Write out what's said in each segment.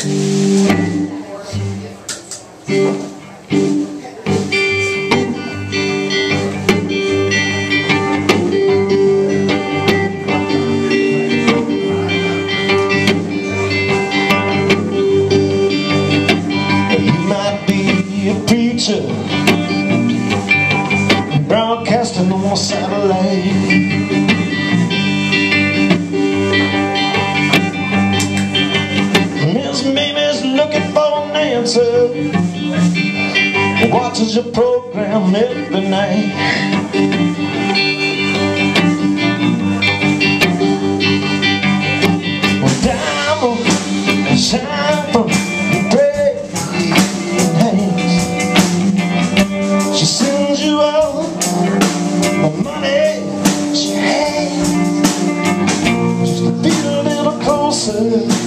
too. hands Watches your program every night. Well, hands. She sends you out the money she Just to a little closer.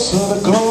Of the closer.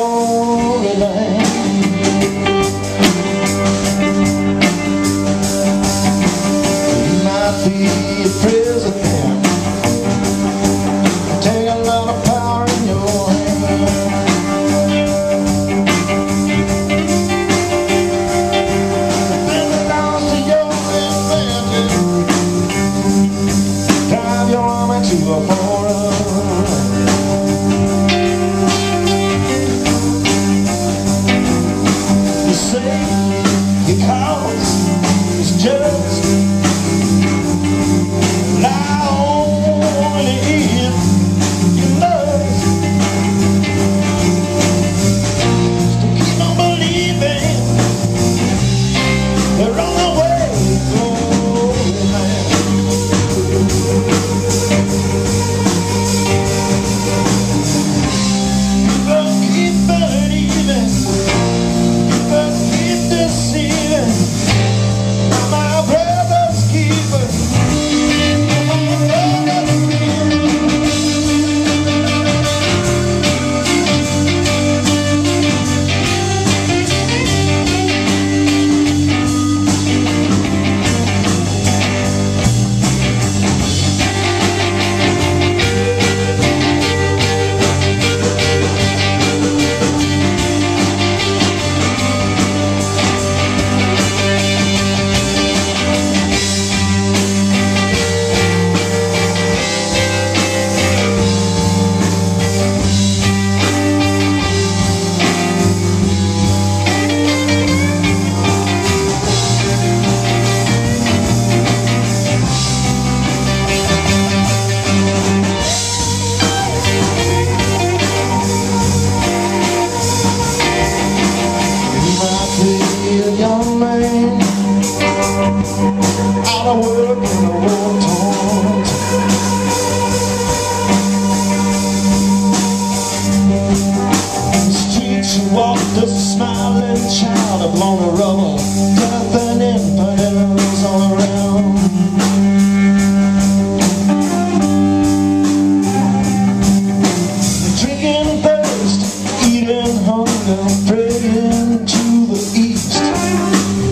I'm praying to the east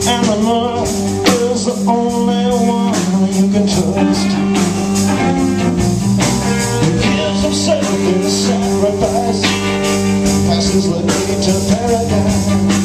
And the Lord is the only one you can trust. He gives himself in sacrifice. Passes the way to paradise.